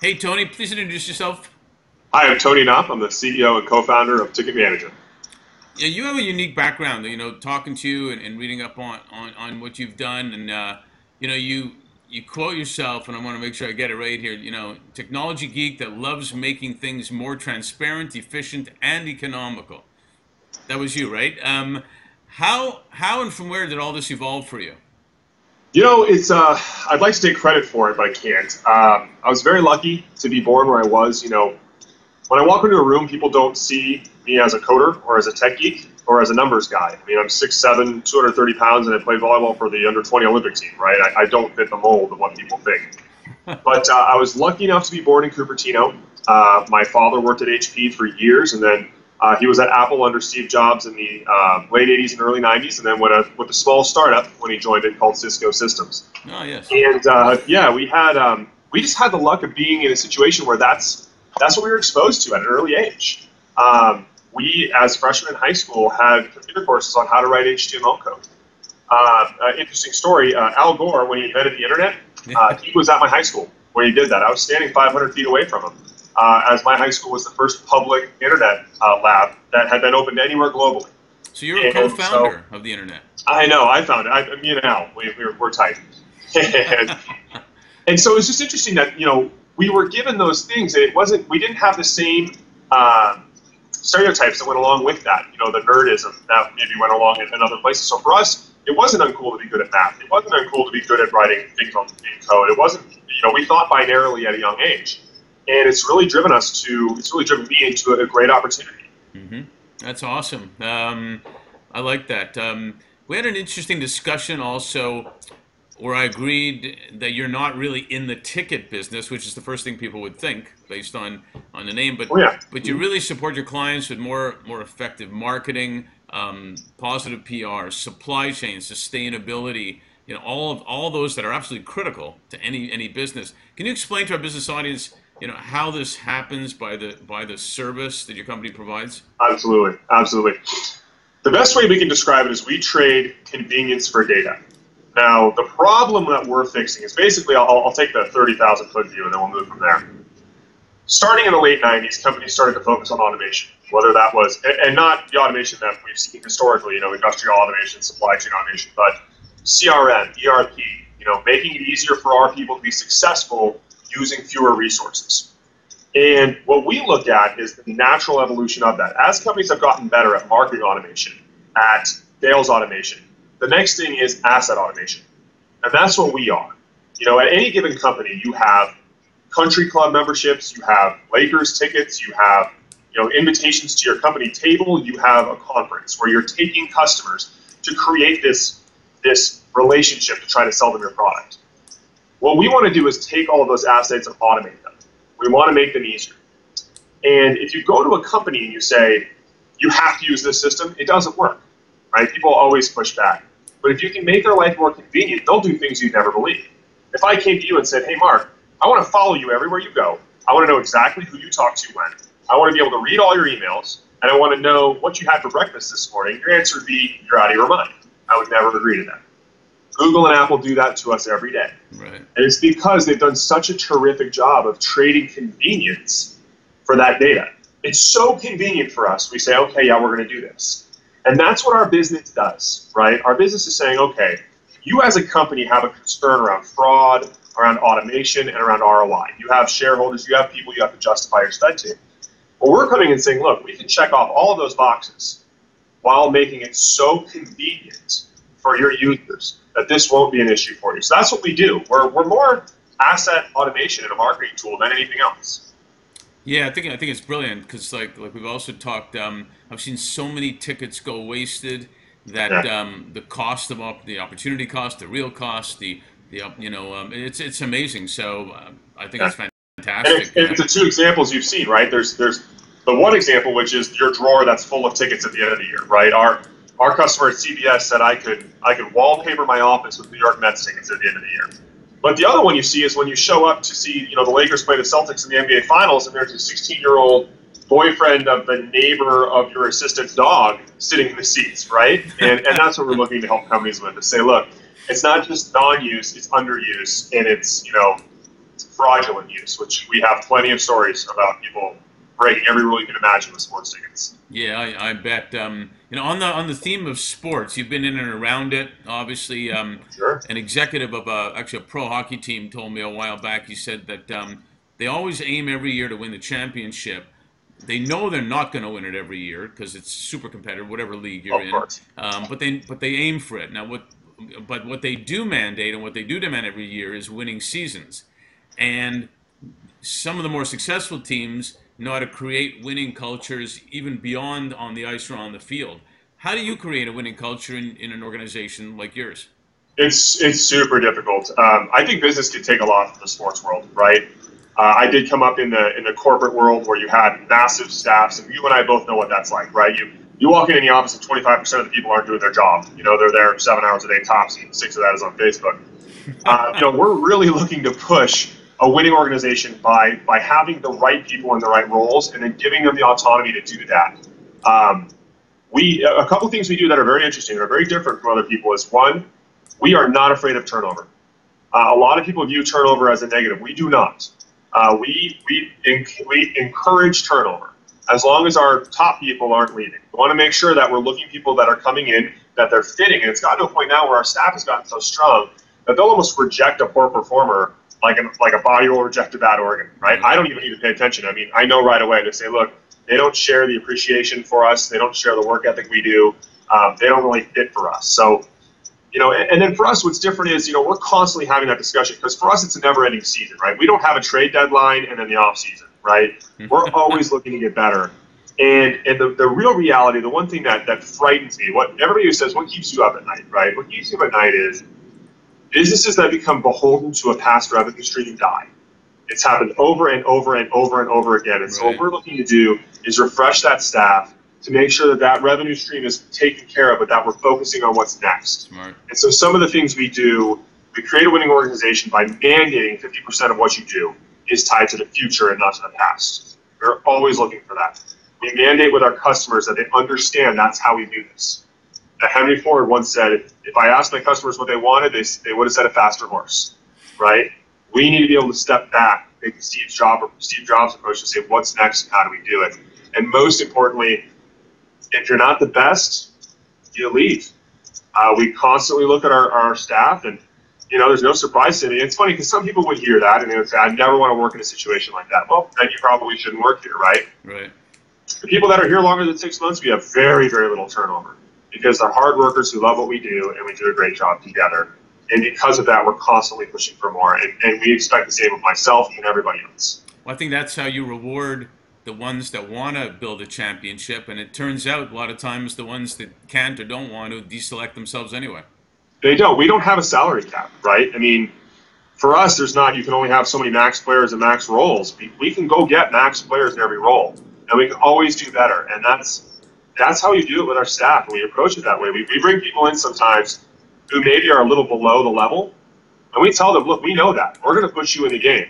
Hey, Tony, please introduce yourself. Hi, I'm Tony Knopp. I'm the CEO and co-founder of Ticket Manager. Yeah, you have a unique background. You know, talking to you and, and reading up on, on, on what you've done, and uh, you know, you you quote yourself, and I want to make sure I get it right here. You know, technology geek that loves making things more transparent, efficient, and economical. That was you, right? Um, how how and from where did all this evolve for you? You know, it's uh, I'd like to take credit for it, but I can't. Um, I was very lucky to be born where I was. You know, when I walk into a room, people don't see me as a coder or as a tech geek or as a numbers guy. I mean, I'm 6'7", 230 pounds, and I play volleyball for the under 20 Olympic team, right? I, I don't fit the mold of what people think. but uh, I was lucky enough to be born in Cupertino. Uh, my father worked at HP for years, and then uh, he was at Apple under Steve Jobs in the uh, late 80s and early 90s, and then with a, with a small startup when he joined it called Cisco Systems. Oh, yes. And uh, yeah, we had um, we just had the luck of being in a situation where that's that's what we were exposed to at an early age. Um, we, as freshmen in high school, had computer courses on how to write HTML code. Uh, uh, interesting story. Uh, Al Gore, when he invented the internet, uh, he was at my high school when he did that. I was standing 500 feet away from him uh, as my high school was the first public internet uh, lab that had been opened anywhere globally. So you're a co-founder so, of the internet. I know. I found it. I, me and Al, we, we're, we're tight. and, and so it's just interesting that you know we were given those things, and it wasn't. We didn't have the same uh, stereotypes that went along with that. You know, the nerdism that maybe went along in, in other places. So for us, it wasn't uncool to be good at math. It wasn't uncool to be good at writing things on in code. It wasn't. You know, we thought binarily at a young age and it's really driven us to it's really driven me into a, great opportunity. Mm-hmm. That's awesome. Um, I like that. Um, we had an interesting discussion also where I agreed that you're not really in the ticket business, which is the first thing people would think based on, on the name, but oh, yeah. but you really support your clients with more more effective marketing, um, positive PR, supply chain, sustainability, you know, all of all those that are absolutely critical to any any business. Can you explain to our business audience you know how this happens by the by the service that your company provides? Absolutely, absolutely. The best way we can describe it is we trade convenience for data. Now, the problem that we're fixing is basically, I'll, I'll take the 30,000 foot view and then we'll move from there. Starting in the late 90s, companies started to focus on automation, whether that was, and not the automation that we've seen historically, you know, industrial automation, supply chain automation, but CRM, ERP, you know, making it easier for our people to be successful using fewer resources. And what we look at is the natural evolution of that. As companies have gotten better at marketing automation, at sales automation, the next thing is asset automation. And that's what we are. You know, at any given company, you have country club memberships, you have Lakers tickets, you have you know invitations to your company table, you have a conference where you're taking customers to create this this relationship to try to sell them your product. What we want to do is take all of those assets and automate them. We want to make them easier. And if you go to a company and you say, you have to use this system, it doesn't work, right? People always push back. But if you can make their life more convenient, they'll do things you'd never believe. If I came to you and said, hey, Mark, I want to follow you everywhere you go. I want to know exactly who you talk to when. I want to be able to read all your emails, and I want to know what you had for breakfast this morning. Your answer would be, you're out of your mind. I would never agree to that. Google and Apple do that to us every day. Right. And it's because they've done such a terrific job of trading convenience for that data. It's so convenient for us. We say, okay, yeah, we're going to do this. And that's what our business does, right? Our business is saying, okay, you as a company have a concern around fraud, around automation, and around ROI. You have shareholders, you have people you have to justify your spend to. Well, we're coming and saying, look, we can check off all of those boxes while making it so convenient for your users that this won't be an issue for you. So that's what we do. We're, we're more asset automation and a marketing tool than anything else. Yeah, I think I think it's brilliant because like like we've also talked. Um, I've seen so many tickets go wasted that yeah. um, the cost of op- the opportunity cost, the real cost, the the you know um, it's it's amazing. So uh, I think yeah. it's fantastic. And, and the two examples you've seen, right? There's there's the one example which is your drawer that's full of tickets at the end of the year, right? Our our customer at CBS said I could I could wallpaper my office with New York Mets tickets at the end of the year. But the other one you see is when you show up to see you know the Lakers play the Celtics in the NBA Finals, and there's a 16 year old boyfriend of the neighbor of your assistant's dog sitting in the seats, right? And and that's what we're looking to help companies with to say, look, it's not just non-use, it's underuse, and it's you know fraudulent use, which we have plenty of stories about people breaking every rule you can imagine with sports tickets. Yeah, I, I bet. Um, you know, on the on the theme of sports, you've been in and around it. Obviously, um, sure. an executive of a actually a pro hockey team told me a while back. He said that um, they always aim every year to win the championship. They know they're not going to win it every year because it's super competitive, whatever league you're of in. Course. Um, but they but they aim for it. Now, what but what they do mandate and what they do demand every year is winning seasons, and some of the more successful teams know how to create winning cultures even beyond on the ice or on the field. How do you create a winning culture in, in an organization like yours? It's it's super difficult. Um, I think business can take a lot from the sports world, right? Uh, I did come up in the in the corporate world where you had massive staffs, and you and I both know what that's like, right? You you walk in any office and 25% of the people aren't doing their job. You know, they're there seven hours a day tops, and six of that is on Facebook. Uh, you know, we're really looking to push a winning organization by by having the right people in the right roles and then giving them the autonomy to do that. Um, we a couple things we do that are very interesting and are very different from other people is one, we are not afraid of turnover. Uh, a lot of people view turnover as a negative. We do not. Uh, we we we encourage turnover as long as our top people aren't leaving. We want to make sure that we're looking people that are coming in that they're fitting. And it's gotten to a point now where our staff has gotten so strong that they'll almost reject a poor performer like a, like a body will reject a bad organ, right? I don't even need to pay attention. I mean, I know right away to say, look, they don't share the appreciation for us. They don't share the work ethic we do. Um, they don't really fit for us. So, you know, and, and, then for us, what's different is, you know, we're constantly having that discussion because for us, it's a never ending season, right? We don't have a trade deadline and then the off season, right? Mm-hmm. We're always looking to get better. And, and the, the real reality, the one thing that, that frightens me, what everybody who says, what keeps you up at night, right? What keeps you up at night is businesses that become beholden to a past revenue stream die. It's happened over and over and over and over again. And so what we're looking to do is refresh that staff to make sure that that revenue stream is taken care of, but that we're focusing on what's next. Smart. And so some of the things we do, we create a winning organization by mandating 50% of what you do is tied to the future and not to the past. We're always looking for that. We mandate with our customers that they understand that's how we do this. That Henry Ford once said, if I asked my customers what they wanted, they, they would have said a faster horse, right? We need to be able to step back, take Steve Jobs, Steve Jobs approach and say, what's next and how do we do it? And most importantly, if you're not the best, you leave. Uh, we constantly look at our, our staff and you know, there's no surprise to me. It's funny because some people would hear that and they would say, I never want to work in a situation like that. Well, then you probably shouldn't work here, right? Right. The people that are here longer than six months, we have very, very little turnover because they're hard workers who love what we do and we do a great job together. And because of that, we're constantly pushing for more. And, and we expect the same of myself and everybody else. Well, I think that's how you reward the ones that want to build a championship. And it turns out a lot of times the ones that can't or don't want to deselect themselves anyway. They don't. We don't have a salary cap, right? I mean, for us, there's not, you can only have so many max players and max roles. We, we can go get max players in every role, and we can always do better. And that's that's how we do it with our staff, and we approach it that way. We, we bring people in sometimes who maybe are a little below the level, and we tell them, look, we know that. We're going to put you in the game.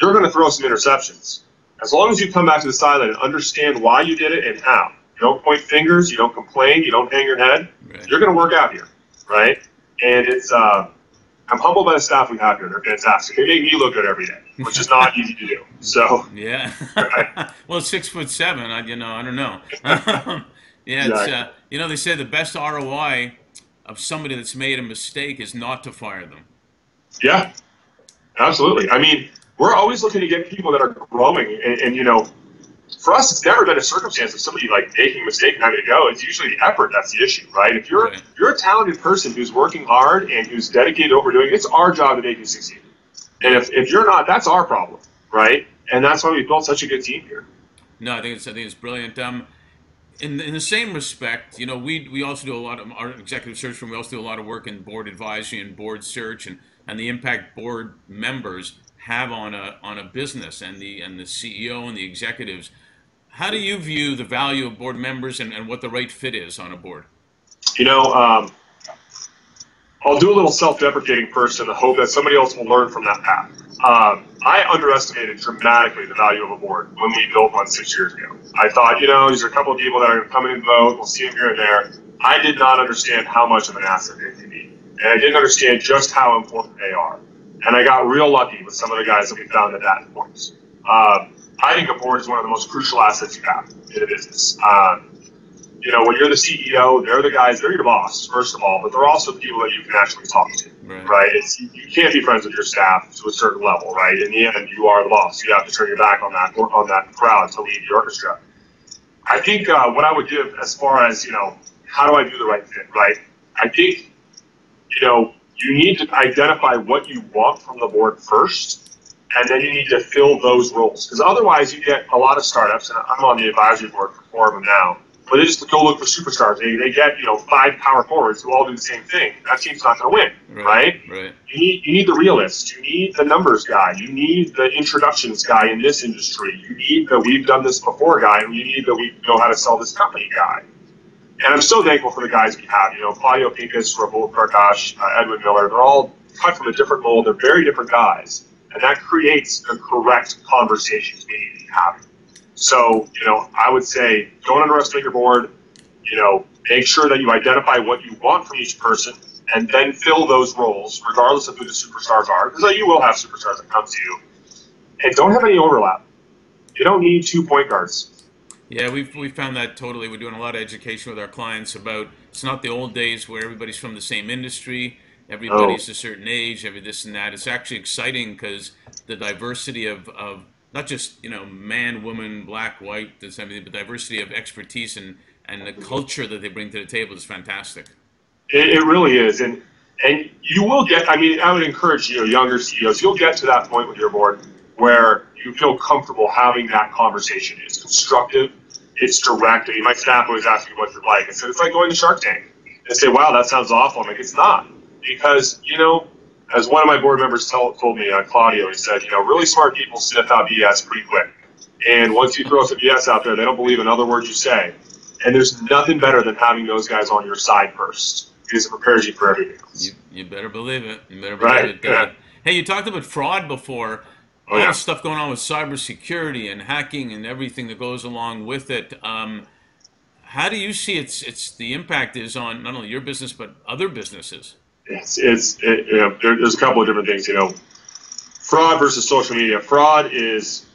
You're going to throw some interceptions. As long as you come back to the sideline and understand why you did it and how. You don't point fingers, you don't complain, you don't hang your head. Right. You're going to work out here, right? And it's, uh, I'm humbled by the staff we have here. They're fantastic. They make me look good every day, which is not easy to do. So, Yeah. Right. well, six foot seven. I you know I don't know. yeah, Exactly. uh, you know they say the best ROI of somebody that's made a mistake is not to fire them. yeah, absolutely. I mean, we're always looking to get people that are growing. And, and you know, for us, it's never been a circumstance of somebody like making a mistake and having to go. It's usually the effort that's the issue, right? If you're if you're a talented person who's working hard and who's dedicated we're doing, it's our job to make you succeed. And if, if you're not, that's our problem, right? And that's why we built such a good team here. No, I think it's I think it's brilliant. Um, in in the same respect, you know, we we also do a lot of our executive search firm. We also do a lot of work in board advisory and board search, and and the impact board members have on a on a business and the and the CEO and the executives. How do you view the value of board members and, and what the right fit is on a board? You know, um, I'll do a little self-deprecating first in the hope that somebody else will learn from that path. Um, I underestimated dramatically the value of a board when we built one six years ago. I thought, you know, these are a couple of people that are going to come in and vote. We'll see them here and there. I did not understand how much of an asset they can be, and I didn't understand just how important they are. And I got real lucky with some of the guys that we found at that point. Um, I think a board is one of the most crucial assets you have in a business. Um, you know, when you're the CEO, they're the guys, they're your boss, first of all, but they're also the people that you can actually talk to, right? right? It's, you can't be friends with your staff to a certain level, right? In the end, you are the boss. You have to turn your back on that on that crowd to lead the orchestra. I think uh, what I would give as far as, you know, how do I do the right thing, right? I think, you know, you need to identify what you want from the board first, and then you need to fill those roles. Because otherwise, you get a lot of startups, and I'm on the advisory board for four of them now but they just go look for superstars. They, they get you know five power forwards who all do the same thing. That team's not going to win, right? Right. right. You need you need the realist. You need the numbers guy. You need the introductions guy in this industry. You need the we've done this before guy, and you need the we know how to sell this company guy. And I'm so thankful for the guys we have. You know, Claudio Pincus, Rahul Prakash, uh, Edwin Miller. They're all cut from a different mold. They're very different guys, and that creates the correct conversations we need to be having. So, you know, I would say don't underestimate your board. You know, make sure that you identify what you want from each person and then fill those roles, regardless of who the superstars are, because you will have superstars that come to you. And don't have any overlap. You don't need two point guards. Yeah, we've, we found that totally. We're doing a lot of education with our clients about it's not the old days where everybody's from the same industry, everybody's oh. a certain age, every this and that. It's actually exciting because the diversity of, of not just you know man, woman, black, white, this everything, but diversity of expertise and and the culture that they bring to the table is fantastic. It, it really is, and and you will get. I mean, I would encourage you know younger CEOs. You'll get to that point with your board where you feel comfortable having that conversation. It's constructive. It's direct. I mean, my staff always ask me what's it like. I said it's like going to Shark Tank. They say, "Wow, that sounds awful." I'm like, "It's not," because you know as one of my board members tell, told me, uh, Claudio, he said, you know, really smart people sniff out BS pretty quick. And once you throw some BS out there, they don't believe another word you say. And there's nothing better than having those guys on your side first because it prepares you for everything else. You, you better believe it. You better believe right. it. Yeah. Hey, you talked about fraud before. Oh, All yeah. the stuff going on with cybersecurity and hacking and everything that goes along with it. Um, how do you see its its the impact is on not only your business but other businesses? It's it's it, you know there, there's a couple of different things. You know, fraud versus social media. Fraud is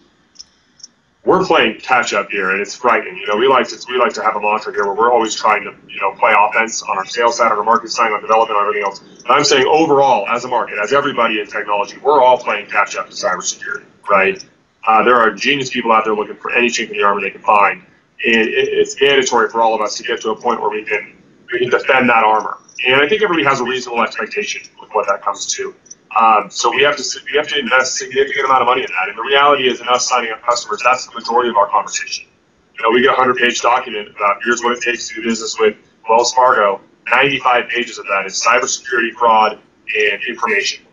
we're playing catch up here, and it's frightening. You know, we like to we like to have a mantra here where we're always trying to you know play offense on our sales side, on our marketing side, on development, on everything else. But I'm saying overall, as a market, as everybody in technology, we're all playing catch up to cybersecurity, right? Uh, there are genius people out there looking for any chink in the armor they can find, and it, it's mandatory for all of us to get to a point where we can we can defend that armor. And I think everybody has a reasonable expectation with what that comes to. Um, so we have to we have to invest a significant amount of money in that. And the reality is, in us signing up customers, that's the majority of our conversation. You know, we get a hundred page document about here's what it takes to do business with Wells Fargo. Ninety-five pages of that is cybersecurity, fraud, and information.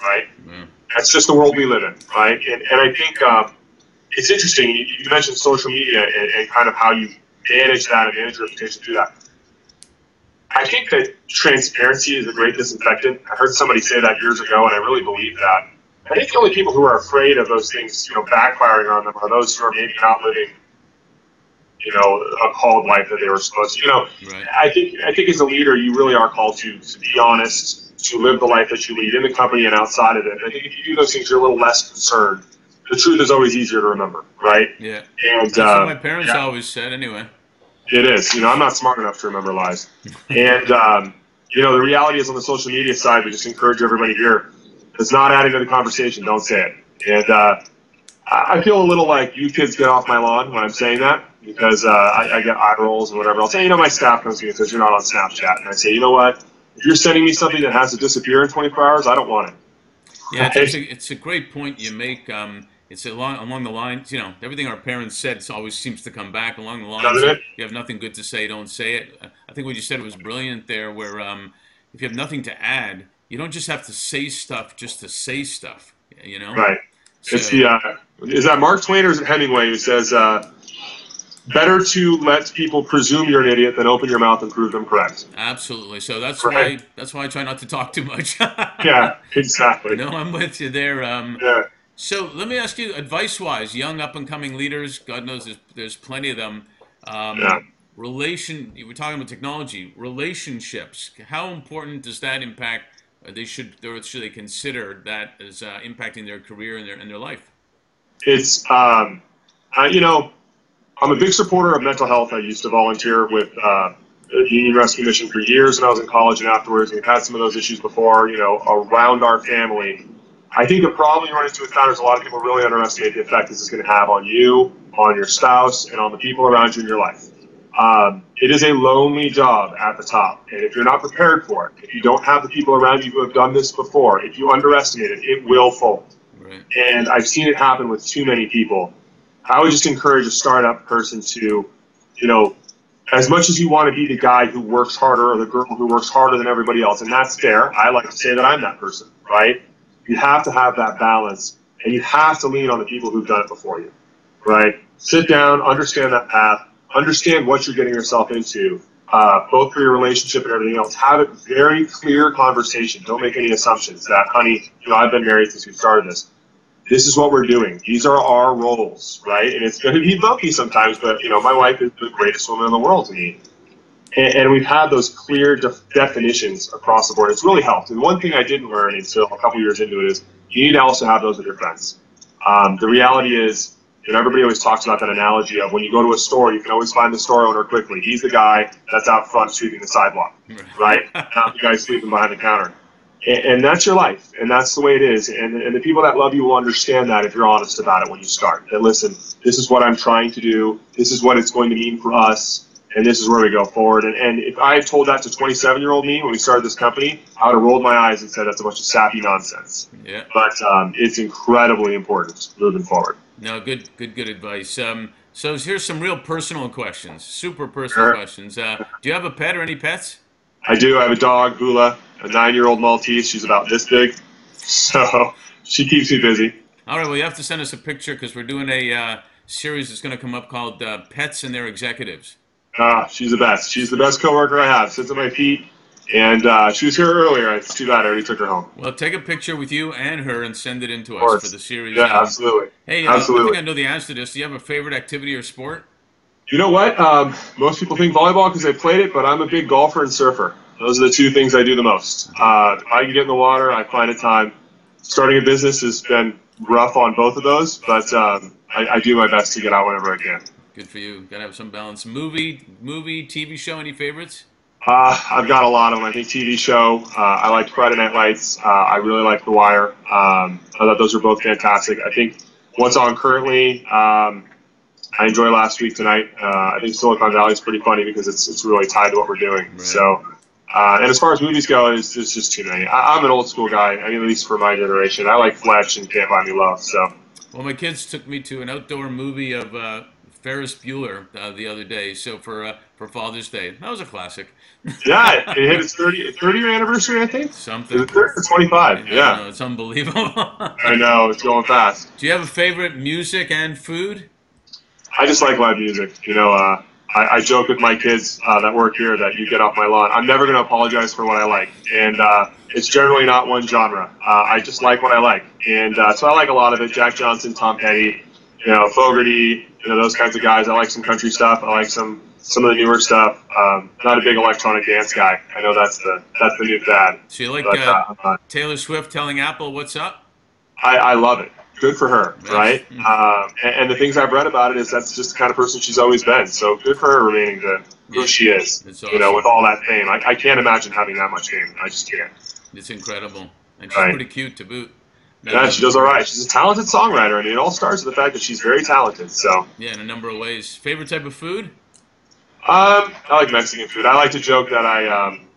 Right. Mm. That's just the world we live in. Right. And and I think um, it's interesting. You, you mentioned social media and, and kind of how you manage that and manage your reputation through that. I think that transparency is a great disinfectant. I heard somebody say that years ago, and I really believe that. I think the only people who are afraid of those things, you know, backfiring on them are those who are maybe not living, you know, a called life that they were supposed to. You know, right. I think I think as a leader, you really are called to to be honest, to live the life that you lead in the company and outside of it. I think if you do those things, you're a little less concerned. The truth is always easier to remember, right? Yeah. And That's uh, what my parents yeah. always said, anyway. It is. You know, I'm not smart enough to remember lies. And, um, you know, the reality is on the social media side, we just encourage everybody here. If it's not adding to the conversation, don't say it. And uh, I feel a little like you kids get off my lawn when I'm saying that because uh, I, I, get eye rolls and whatever. I'll say, you know, my staff comes to me because you're not on Snapchat. And I say, you know what? If you're sending me something that has to disappear in 24 hours, I don't want it. Yeah, it's, a, it's a great point you make. Um, it's along along the lines, you know, everything our parents said always seems to come back along the lines. If you have nothing good to say, don't say it. I think what you said was brilliant there, where um, if you have nothing to add, you don't just have to say stuff just to say stuff. You know, right? So, it's the uh, is that Mark Twain or is it Hemingway who says, uh, "Better to let people presume you're an idiot than open your mouth and prove them correct." Absolutely. So that's right. why that's why I try not to talk too much. yeah, exactly. No, I'm with you there. Um, yeah so let me ask you, advice-wise, young up-and-coming leaders. God knows there's, there's plenty of them. Um, yeah. Relation. You were talking about technology. Relationships. How important does that impact uh, they should or should they consider that as uh, impacting their career and their and their life? It's um, uh, you know, I'm a big supporter of mental health. I used to volunteer with uh, the Union Rescue Mission for years when I was in college and afterwards. We've had some of those issues before, you know, around our family. I think the problem you run into with founders, a lot of people really underestimate the effect this is going to have on you, on your spouse, and on the people around you in your life. Um, it is a lonely job at the top, and if you're not prepared for it, if you don't have the people around you who have done this before, if you underestimate it, it will fold. Right. And I've seen it happen with too many people. I would just encourage a startup person to, you know, as much as you want to be the guy who works harder or the girl who works harder than everybody else, and that's fair. I like to say that I'm that person, right? You have to have that balance, and you have to lean on the people who've done it before you, right? Sit down, understand that path, understand what you're getting yourself into, uh, both for your relationship and everything else. Have a very clear conversation. Don't make any assumptions that, honey, you know, I've been married since we started this. This is what we're doing. These are our roles, right? And it's going to be bumpy sometimes, but you know, my wife is the greatest woman in the world to me. And, and we've had those clear def- definitions across the board. It's really helped. And one thing I didn't learn until a couple years into it is you need to also have those with your friends. Um, the reality is, you know, everybody always talks about that analogy of when you go to a store, you can always find the store owner quickly. He's the guy that's out front sweeping the sidewalk, right? Not the guy sleeping behind the counter. And, and that's your life, and that's the way it is. And, and the people that love you will understand that if you're honest about it when you start. That listen, this is what I'm trying to do. This is what it's going to mean for us, and this is where we go forward. And, and if I had told that to 27 year old me when we started this company, I would have rolled my eyes and said that's a bunch of sappy nonsense. Yeah. But um, it's incredibly important moving forward. No, good, good, good advice. Um, so here's some real personal questions, super personal Sure. questions. Uh, do you have a pet or any pets? I do. I have a dog, Hula, a nine-year-old Maltese. She's about this big, so she keeps me busy. All right. Well, you have to send us a picture because we're doing a uh, series that's going to come up called uh, "Pets and Their Executives." Ah, she's the best. She's the best coworker I have. Sits at my feet, and uh, she was here earlier. It's too bad I already took her home. Well, take a picture with you and her and send it in to us for the series. Yeah, absolutely. Hey, uh, I Absolutely. think I know the answer to this. Do you have a favorite activity or sport? You know what? Um, most people think volleyball because they played it, but I'm a big golfer and surfer. Those are the two things I do the most. Uh, I can get in the water, I find a time. Starting a business has been rough on both of those, but um, I, I do my best to get out whenever I can. Good for you. Got to have some balance. Movie, movie, TV show. Any favorites? Uh, I've got a lot of them. I think TV show. Uh, I liked Friday Night Lights. Uh, I really like The Wire. Um, I thought those were both fantastic. I think what's on currently. Um, I enjoy Last Week Tonight. Uh, I think Silicon Valley is pretty funny because it's it's really tied to what we're doing. Right. So. Uh, and as far as movies go, it's, it's just too many. I, I'm an old school guy. I mean, at least for my generation. I like Fletch and Can't Buy Me Love. So Well, my kids took me to an outdoor movie of uh, Ferris Bueller uh, the other day. So for uh, for Father's Day, that was a classic. yeah, it, it hit its 30, 30 year anniversary, I think. Something. it 30 or 25? I know, Yeah, it's unbelievable. I know. It's going fast. Do you have a favorite music and food? I just like live music. You know, uh, I, I joke with my kids uh, that work here that you get off my lawn. I'm never going to apologize for what I like, and uh, it's generally not one genre. Uh, I just like what I like, and uh, so I like a lot of it. Jack Johnson, Tom Petty, you know, Fogerty, you know, those kinds of guys. I like some country stuff. I like some some of the newer stuff. Um, not a big electronic dance guy. I know that's the that's the new fad, So you like but uh, uh, Taylor Swift telling Apple what's up? I, I love it. Good for her, Nice. right? Mhm. Um, and, and the things I've read about it is that's just the kind of person she's always been. So good for her remaining the who Yeah. she is. It's You know, with all that fame, I, I can't imagine having that much fame. I just can't. It's incredible, and she's Right. pretty cute to boot. Yeah, she does all right. She's a talented songwriter, and it all starts with the fact that she's very talented. So, Yeah, in a number of ways. Favorite type of food? um, I like Mexican food. I like to joke that I um,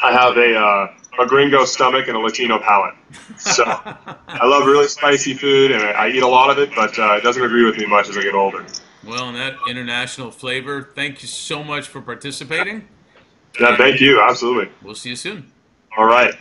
I have a uh, a gringo stomach and a Latino palate. So I love really spicy food, and I, I eat a lot of it, but uh, it doesn't agree with me much as I get older. Well, and that international flavor, thank you so much for participating. Yeah, thank you. Absolutely. We'll see you soon. All right.